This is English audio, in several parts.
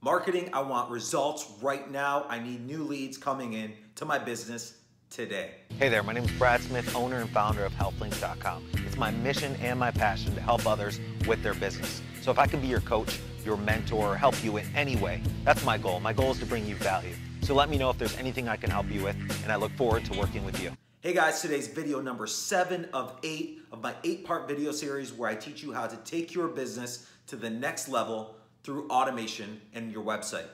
Marketing, I want results right now. I need new leads coming in to my business today. Hey there, my name is Brad Smith, owner and founder of HylthLinks.com. It's my mission and my passion to help others with their business. So if I can be your coach, your mentor, or help you in any way, that's my goal. My goal is to bring you value. So let me know if there's anything I can help you with, and I look forward to working with you. Hey guys, today's video number seven of eight of my eight part video series where I teach you how to take your business to the next level through automation and your website.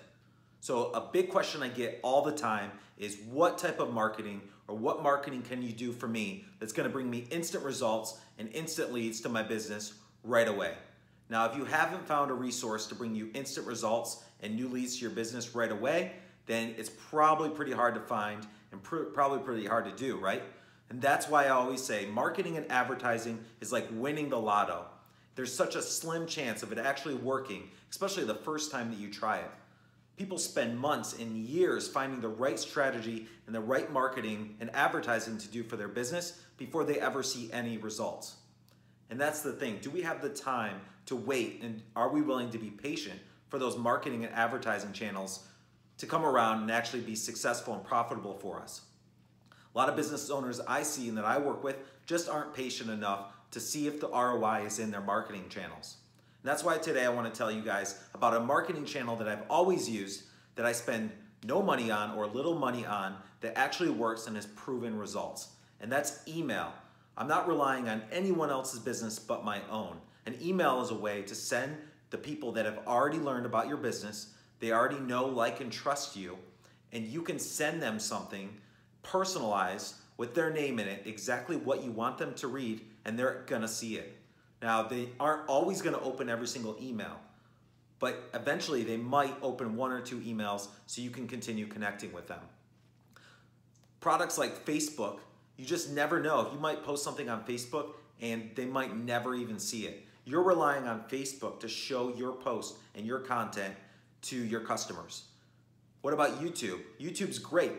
So a big question I get all the time is what type of marketing or what marketing can you do for me that's gonna bring me instant results and instant leads to my business right away. Now, if you haven't found a resource to bring you instant results and new leads to your business right away, then it's probably pretty hard to find and pr probably pretty hard to do, right? And that's why I always say marketing and advertising is like winning the lotto there's such a slim chance of it actually working, especially the first time that you try it. People spend months and years finding the right strategy and the right marketing and advertising to do for their business before they ever see any results. And that's the thing. Do we have the time to wait and are we willing to be patient for those marketing and advertising channels to come around and actually be successful and profitable for us? A lot of business owners I see and that I work with just aren't patient enough to see if the ROI is in their marketing channels. And that's why today I want to tell you guys about a marketing channel that I've always used that I spend no money on or little money on that actually works and has proven results. And that's email. I'm not relying on anyone else's business but my own. An email is a way to send the people that have already learned about your business, they already know, like, and trust you, and you can send them something personalized with their name in it, exactly what you want them to read, and they're gonna see it. Now, they aren't always gonna open every single email, but eventually they might open one or two emails so you can continue connecting with them. Products like Facebook, you just never know. You might post something on Facebook and they might never even see it. You're relying on Facebook to show your post and your content to your customers. What about YouTube? YouTube's great.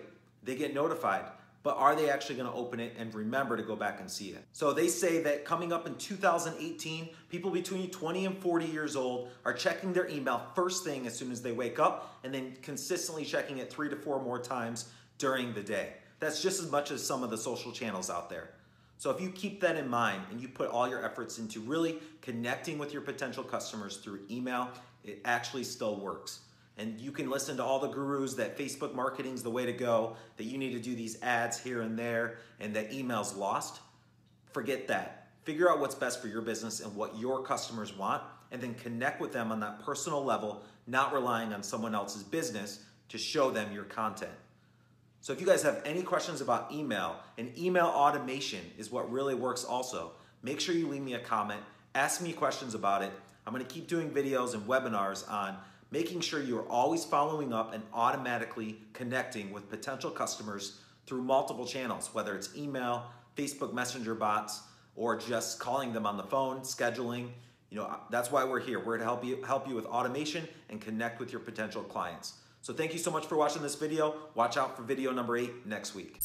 They get notified but are they actually going to open it and remember to go back and see it? So they say that coming up in 2018, people between 20 and 40 years old are checking their email first thing as soon as they wake up and then consistently checking it three to four more times during the day. That's just as much as some of the social channels out there. So if you keep that in mind and you put all your efforts into really connecting with your potential customers through email, it actually still works and you can listen to all the gurus that Facebook marketing is the way to go, that you need to do these ads here and there, and that email's lost. Forget that. Figure out what's best for your business and what your customers want, and then connect with them on that personal level, not relying on someone else's business to show them your content. So if you guys have any questions about email, and email automation is what really works also, make sure you leave me a comment, ask me questions about it. I'm gonna keep doing videos and webinars on making sure you're always following up and automatically connecting with potential customers through multiple channels, whether it's email, Facebook Messenger bots, or just calling them on the phone, scheduling. You know, that's why we're here. We're to help you help you with automation and connect with your potential clients. So thank you so much for watching this video. Watch out for video number eight next week.